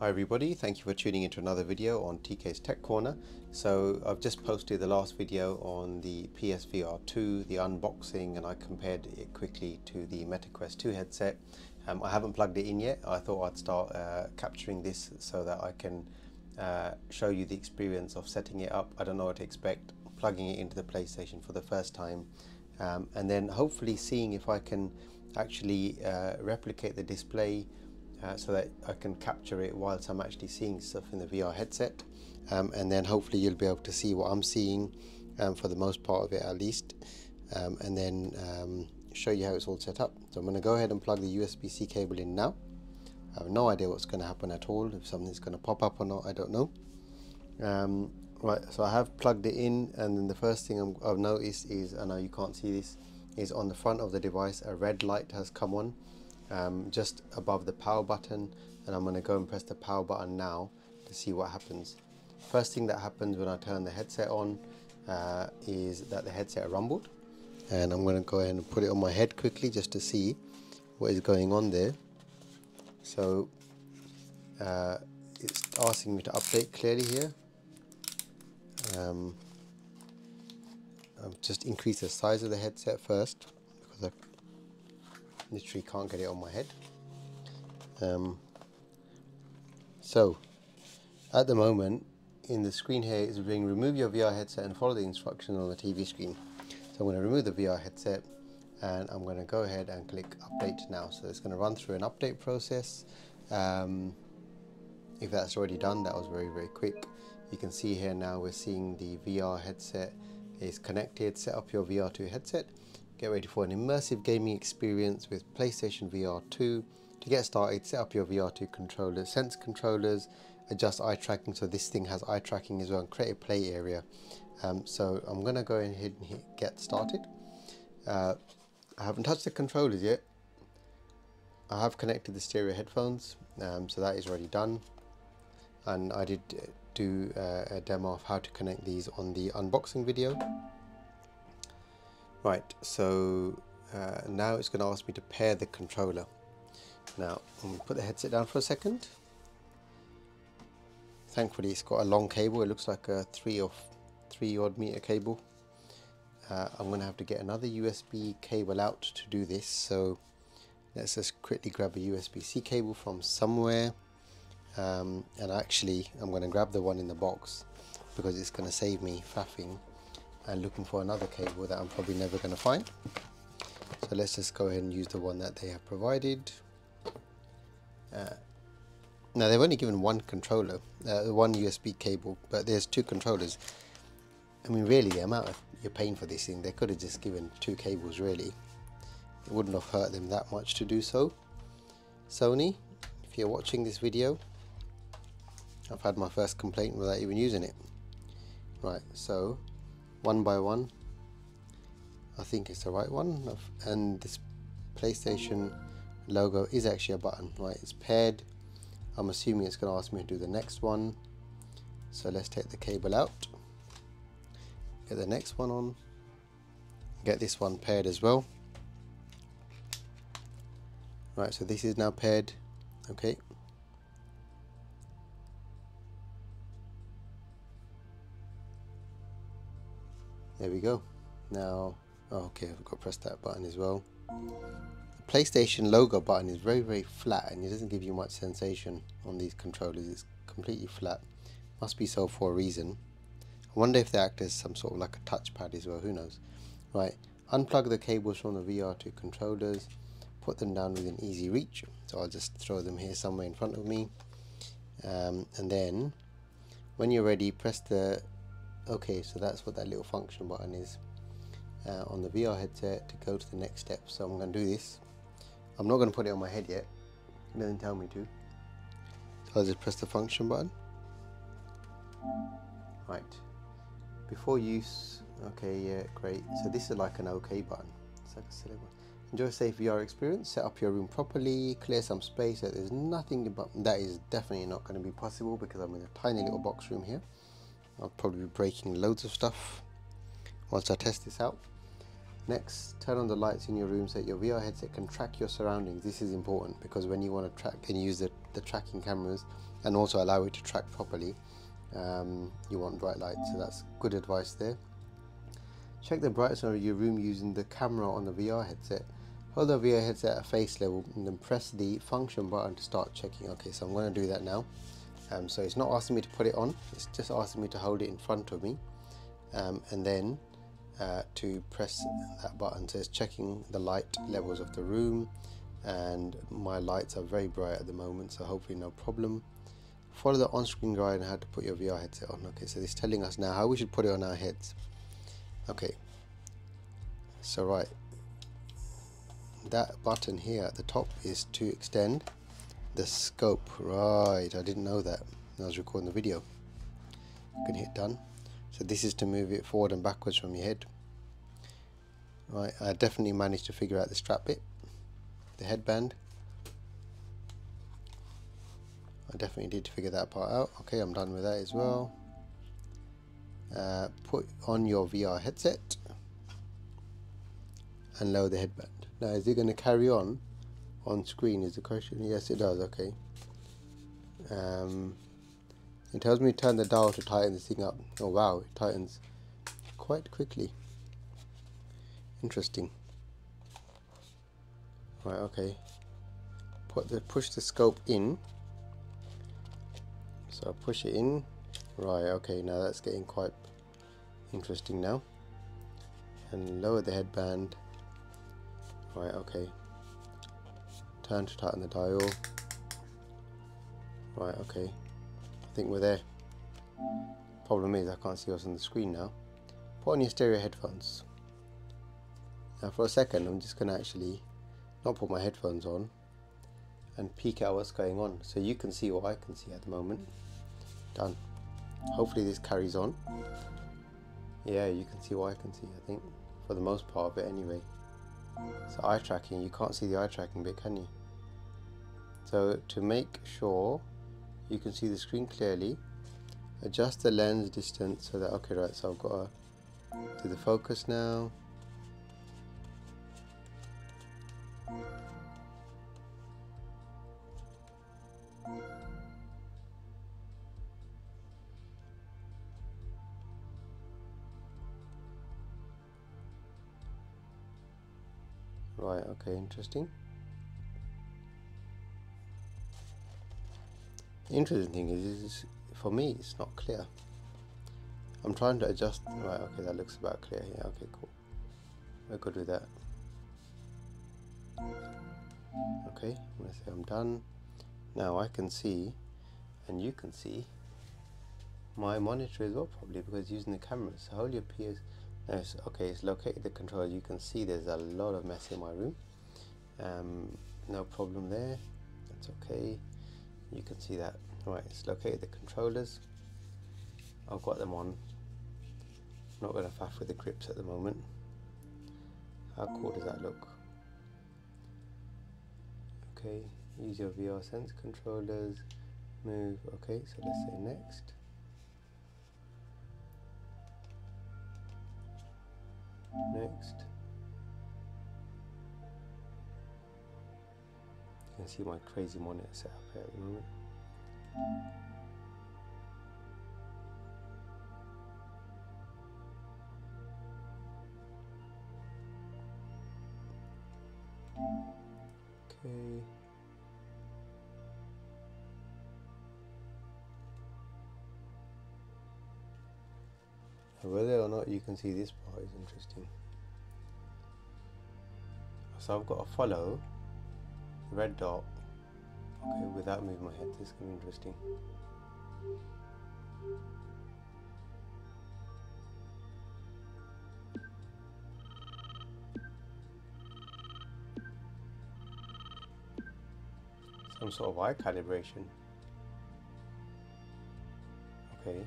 Hi everybody, thank you for tuning into another video on TK's Tech Corner. So I've just posted the last video on the PSVR 2, the unboxing, and I compared it quickly to the MetaQuest 2 headset. Um, I haven't plugged it in yet. I thought I'd start uh, capturing this so that I can uh, show you the experience of setting it up. I don't know what to expect, plugging it into the PlayStation for the first time, um, and then hopefully seeing if I can actually uh, replicate the display uh, so that I can capture it whilst I'm actually seeing stuff in the VR headset um, and then hopefully you'll be able to see what I'm seeing um, for the most part of it at least um, and then um, show you how it's all set up. So I'm going to go ahead and plug the USB-C cable in now. I have no idea what's going to happen at all, if something's going to pop up or not, I don't know. Um, right, so I have plugged it in and then the first thing i have noticed is, I know you can't see this, is on the front of the device a red light has come on um, just above the power button and I'm going to go and press the power button now to see what happens. First thing that happens when I turn the headset on uh, is that the headset rumbled and I'm going to go ahead and put it on my head quickly just to see what is going on there. So uh, it's asking me to update clearly here. Um, I'll just increase the size of the headset first because I literally can't get it on my head. Um, so, at the moment, in the screen here is being remove your VR headset and follow the instructions on the TV screen. So I'm going to remove the VR headset and I'm going to go ahead and click update now. So it's going to run through an update process. Um, if that's already done, that was very, very quick. You can see here now we're seeing the VR headset is connected. Set up your VR2 headset Get ready for an immersive gaming experience with PlayStation VR 2. To get started, set up your VR2 controllers, sense controllers, adjust eye tracking. So this thing has eye tracking as well and create a play area. Um, so I'm going to go ahead and hit get started. Uh, I haven't touched the controllers yet. I have connected the stereo headphones, um, so that is already done. And I did do uh, a demo of how to connect these on the unboxing video. Right, so uh, now it's going to ask me to pair the controller. Now, I'm going to put the headset down for a second. Thankfully, it's got a long cable. It looks like a three or three odd meter cable. Uh, I'm going to have to get another USB cable out to do this. So let's just quickly grab a USB-C cable from somewhere. Um, and actually, I'm going to grab the one in the box because it's going to save me faffing and looking for another cable that I'm probably never going to find. So let's just go ahead and use the one that they have provided. Uh, now they've only given one controller, uh, one USB cable, but there's two controllers. I mean really the amount of, you're paying for this thing, they could have just given two cables really. It wouldn't have hurt them that much to do so. Sony, if you're watching this video, I've had my first complaint without even using it. Right, so one by one. I think it's the right one. And this PlayStation logo is actually a button right? It's paired. I'm assuming it's going to ask me to do the next one. So let's take the cable out. Get the next one on. Get this one paired as well. Right so this is now paired. Okay there we go. Now oh, okay I've got to press that button as well. The PlayStation logo button is very very flat and it doesn't give you much sensation on these controllers. It's completely flat. Must be so for a reason. I wonder if they act as some sort of like a touchpad as well. Who knows? Right unplug the cables from the VR2 controllers put them down within easy reach. So I'll just throw them here somewhere in front of me. Um, and then when you're ready press the okay so that's what that little function button is uh, on the VR headset to go to the next step. So I'm going to do this. I'm not going to put it on my head yet. It doesn't tell me to. So I'll just press the function button. Right. Before use okay yeah great. So this is like an OK button. It's like a silly one. Enjoy a safe VR experience. Set up your room properly. Clear some space so there's nothing about that is definitely not going to be possible because I'm in a tiny little box room here I'll probably be breaking loads of stuff once I test this out. Next, turn on the lights in your room so that your VR headset can track your surroundings. This is important because when you want to track and use the, the tracking cameras and also allow it to track properly um, you want bright light so that's good advice there check the brightness of your room using the camera on the VR headset hold the VR headset at face level and then press the function button to start checking okay so I'm going to do that now um, so it's not asking me to put it on. It's just asking me to hold it in front of me. Um, and then uh, to press that button. So it's checking the light levels of the room. And my lights are very bright at the moment so hopefully no problem. Follow the on-screen guide on how to put your VR headset on. Okay so it's telling us now how we should put it on our heads. Okay. So right that button here at the top is to extend the scope. Right I didn't know that. I was recording the video. You can hit done. So this is to move it forward and backwards from your head. Right I definitely managed to figure out the strap bit the headband. I definitely did to figure that part out. Okay I'm done with that as well. Uh, put on your VR headset and lower the headband. Now is it going to carry on on screen is the question? Yes it does okay. Um, it tells me to turn the dial to tighten this thing up. Oh wow it tightens quite quickly. Interesting. Right okay. Put the push the scope in. So I push it in. Right okay now that's getting quite interesting now. And lower the headband. Right okay turn to tighten the dial. Right okay. I think we're there. Problem is I can't see what's on the screen now. Put on your stereo headphones. Now for a second I'm just going to actually not put my headphones on and peek out what's going on. So you can see what I can see at the moment. Done. Hopefully this carries on. Yeah you can see what I can see I think for the most part of it anyway. So eye tracking you can't see the eye tracking bit can you so to make sure you can see the screen clearly adjust the lens distance so that okay right so I've got to do the focus now Right, okay, interesting. The interesting thing is, is, for me, it's not clear. I'm trying to adjust. Right, okay, that looks about clear here. Okay, cool. We're good with that. Okay, I'm to say I'm done. Now I can see, and you can see, my monitor as well, probably because using the camera. So hold your PS Nice. Okay, it's located the controller. You can see there's a lot of mess in my room. Um, no problem there. That's okay. You can see that. Right, it's located the controllers. I've got them on. Not going to faff with the grips at the moment. How cool does that look? Okay, use your VR sense controllers. Move. Okay, so let's say next. next. Can see my crazy monitor set up here at the moment. Okay. Whether or not you can see this part is interesting. So I've got to follow red dot okay, without moving my head. This is to be interesting. Some sort of eye calibration. Okay.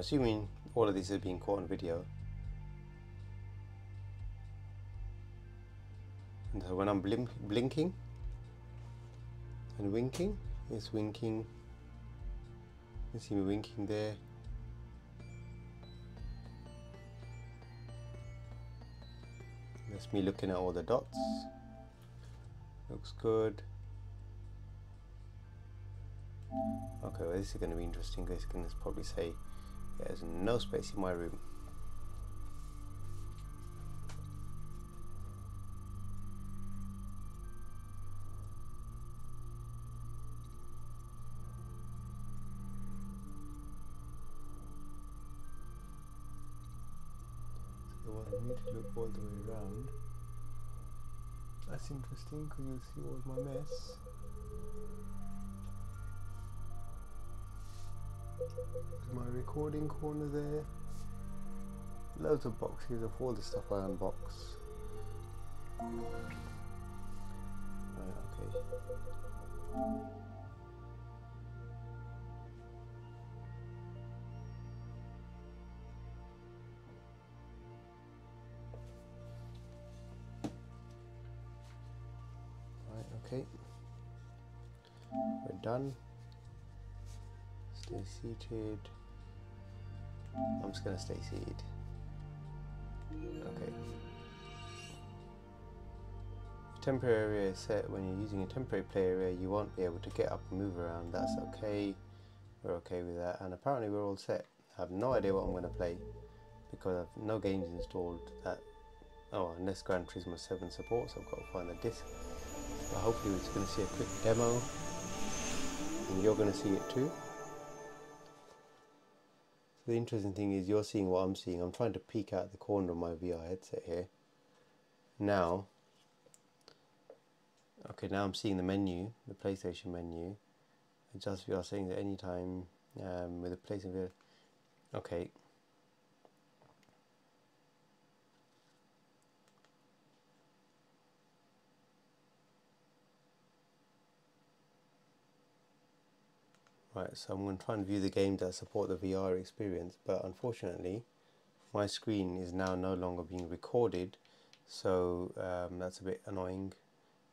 Assuming all of these are being caught on video. And so when I'm blink blinking and winking, it's winking You see me winking there. That's me looking at all the dots. Looks good. Okay, well this is going to be interesting because it's going to probably say there's no space in my room. To look all the way around. That's interesting because you'll see all my mess. My recording corner there. Loads of boxes of all the stuff I unbox. Right, okay. Right, okay. We're done. Stay seated. I'm just gonna stay seated. Okay. Temporary area is set when you're using a temporary play area, you won't be able to get up and move around. That's okay. We're okay with that. And apparently we're all set. I have no idea what I'm gonna play because I've no games installed that oh unless Gran Turismo 7 supports, I've got to find the disc. But hopefully we're just gonna see a quick demo and you're gonna see it too. The interesting thing is you're seeing what I'm seeing. I'm trying to peek out the corner of my VR headset here. Now, okay, now I'm seeing the menu, the PlayStation menu. Adjust VR settings at any time um, with a PlayStation VR. Okay. Right, so I'm going to try and view the games that support the VR experience, but unfortunately, my screen is now no longer being recorded, so um, that's a bit annoying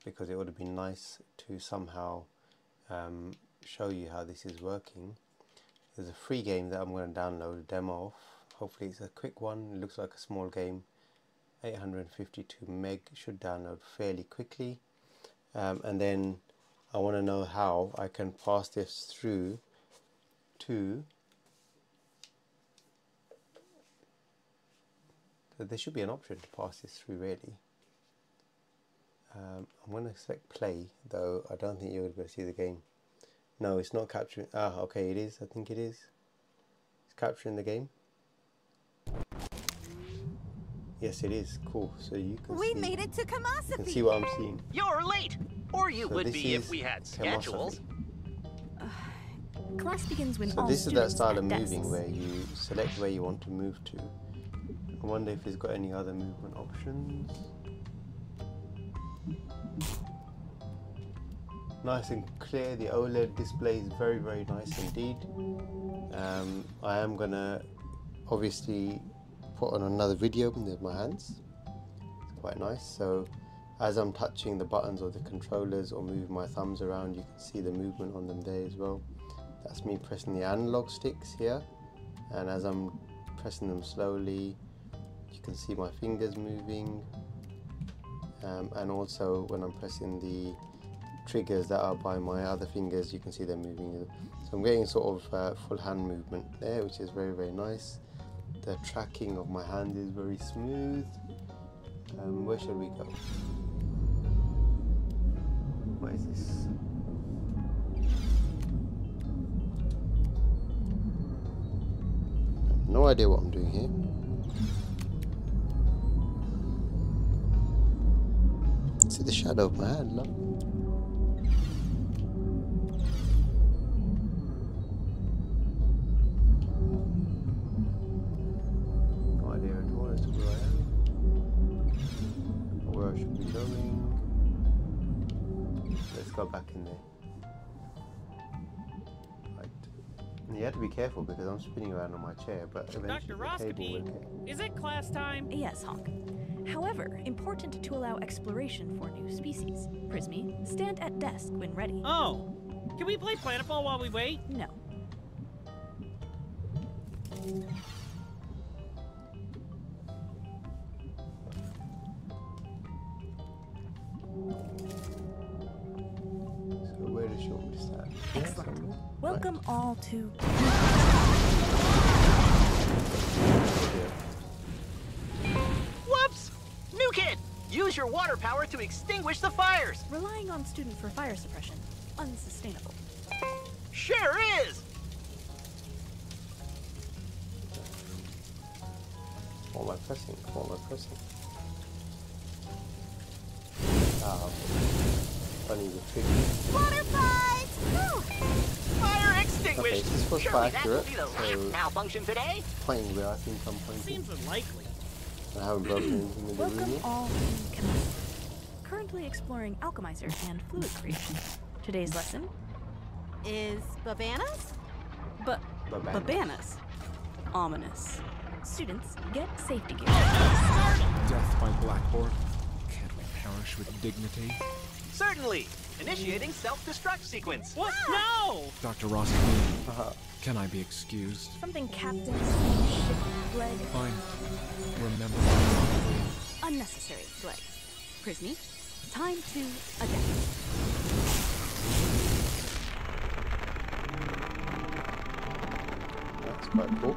because it would have been nice to somehow um, show you how this is working. There's a free game that I'm going to download a demo of. Hopefully it's a quick one. It looks like a small game. 852 meg should download fairly quickly. Um, and then I want to know how I can pass this through to so there should be an option to pass this through really. Um, I'm going to select play though. I don't think you're going to be able to see the game. No it's not capturing ah okay it is. I think it is. It's capturing the game. Yes it is. Cool. So you can we see, made it to Kamasa you can see what I'm seeing. You're late! Or you So would this be if is we had Temasek. schedules. Class begins when So all this is that style of moving desks. where you select where you want to move to. I wonder if it's got any other movement options. Nice and clear, the OLED display is very very nice indeed. Um, I am gonna obviously put on another video with my hands. It's quite nice. So as I'm touching the buttons or the controllers or moving my thumbs around you can see the movement on them there as well. That's me pressing the analog sticks here. And as I'm pressing them slowly you can see my fingers moving. Um, and also when I'm pressing the triggers that are by my other fingers you can see they're moving. So I'm getting sort of uh, full hand movement there which is very very nice. The tracking of my hand is very smooth. Um, where should we go no idea what I'm doing here. See the shadow of my hand look go back in there. Right. You have to be careful because I'm spinning around on my chair, but eventually Dr. the table will Roscopy, get. is it class time? Yes, Honk. However, important to allow exploration for new species. Prismy, stand at desk when ready. Oh, can we play Planetball while we wait? No. Welcome all to Whoops! New kid! Use your water power to extinguish the fires! relying on student for fire suppression. Unsustainable. Sure is! What am I pressing? What am I pressing? Ah, funny the trigger. Water this was Surely that accurate, will be the so- last malfunction today? Pointing where I think I'm pointing. Seems unlikely. I haven't broken anything in the room Welcome yet. all. Currently exploring alchemizer and fluid creation. Today's lesson, Is Babanas? but Babanas. babanas. Ominous. Students, get safety gear. Death by blackboard. Can't we perish with dignity? Certainly! Initiating self-destruct sequence. What? Ah! No! Dr. Rossi, Haha. can I be excused? Something captain, ship, leg, Fine. Remember unnecessary leg. Prismy, time to adapt. That's quite cool.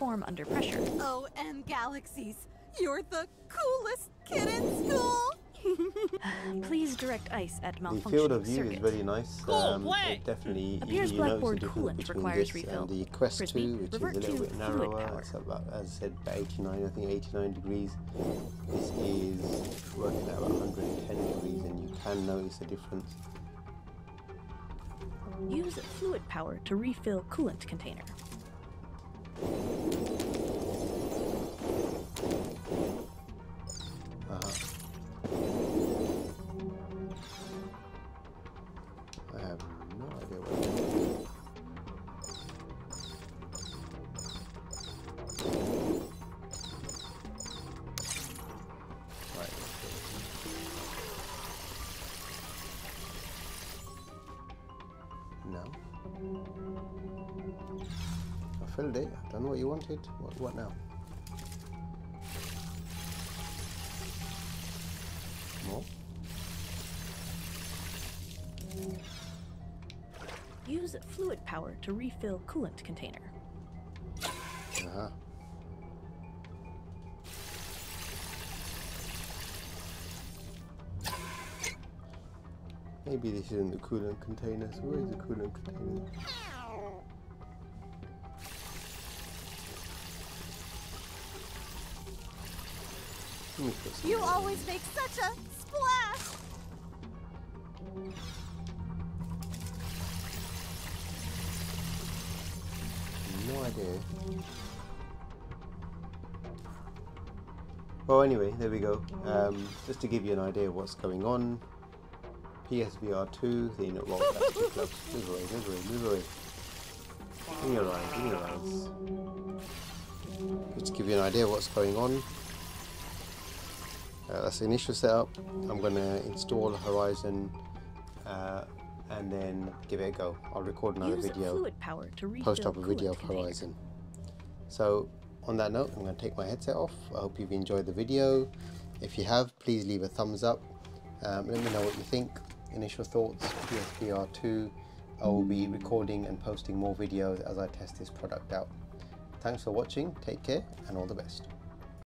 Powers form under pressure. OM Galaxies. You're the coolest kid in school! Please direct ice at The malfunctioning field of view circuits. is very nice. Cool, um, play. It definitely Appears you, you the Blackboard difference coolant between requires this refill. and the Quest Frisbee, 2, which is a little bit narrower. It's about, as I said, about 89, I think 89 degrees. This is working at about 110 degrees, and you can notice a difference. Use fluid power to refill coolant container. Uh-huh. I have no idea what. No. I filled it. What you wanted. What, what now? More? Use fluid power to refill coolant container. Uh-huh. Maybe this isn't the coolant container. So where is the coolant container? You always make such a splash! No idea. Well, anyway, there we go. Um, just to give you an idea of what's going on. PSVR 2, the unit to clubs. Move away, move away, move away. In your eyes, in your eyes. Just to give you an idea of what's going on. Uh, that's the initial setup. I'm going to install Horizon uh, and then give it a go. I'll record another Use video fluid power to post up a video of. Horizon. So on that note, I'm going to take my headset off. I hope you've enjoyed the video. If you have, please leave a thumbs up. Um, let me know what you think. Initial thoughts, PSVR 2. I will be recording and posting more videos as I test this product out. Thanks for watching, take care, and all the best.